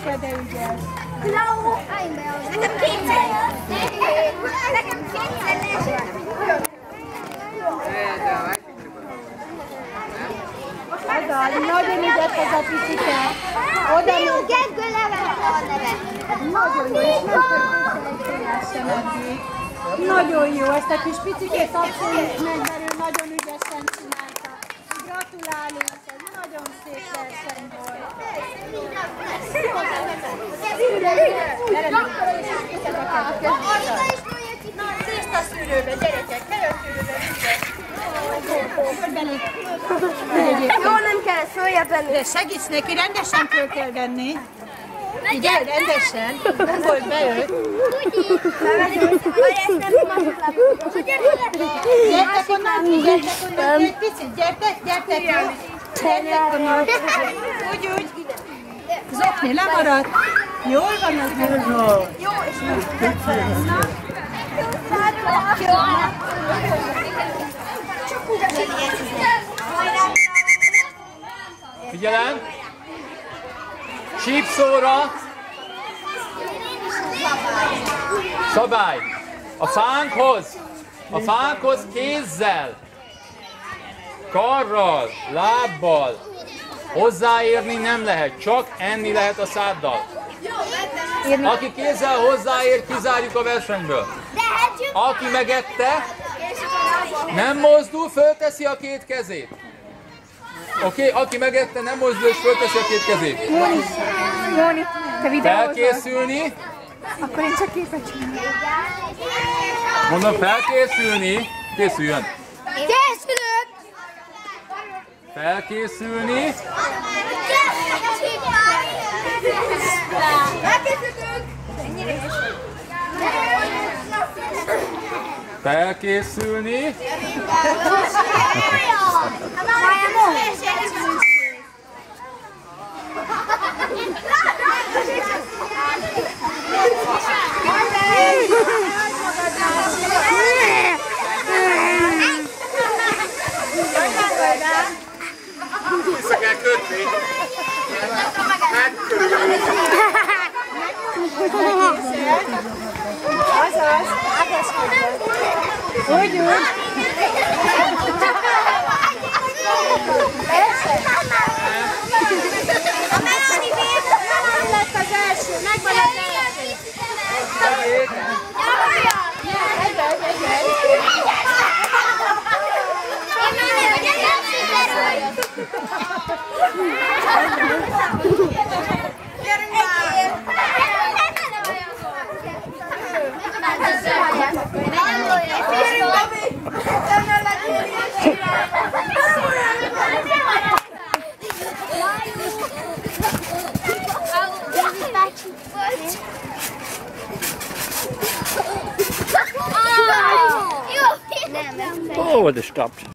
picike, de ügyes. Nekem kétszer. Nekem kétszer leesett. Oda, nagyon ügyes ez a picike. Oda Jó, Gergő Levente a neve. Nagyon jó, és nem történt sem eddig. Nagyon jó, ezt a kis picikét tapsoljuk meg, mert ő nagyon ügyesen csinálta. Gratulálunk, ez nagyon szép verseny volt. Tésztaszűrőbe, gyerekek, Jó, nem kell, szólja benne. De segíts neki, rendesen föl kell venni. Igen, rendesen. Nem volt beölt. Gyertek onnan, gyertek onnan, egy picit, gyertek, gyertek. Gyertek onnan. Úgy, úgy. Zokni lemaradt. Jól van az meg. Jó, és Csak úgy Figyelem! Sípszóra! Szabály! A fánkhoz! A fánkhoz kézzel! Karral, lábbal! Hozzáérni nem lehet, csak enni lehet a száddal. Aki kézzel hozzáér, kizárjuk a versenyből. Aki megette, nem mozdul, fölteszi a két kezét. Oké, okay, aki megette, nem mozdul és fölteszi a két kezét. Jóni, Jóni, te videózol? Felkészülni. Akkor én csak képet csinálok. Mondom, felkészülni. Készüljön. Felkészülni. Elkészültünk! Felkészülni. Kell kötni. Azaz. Úgy, úgy. Dauer the Stabs.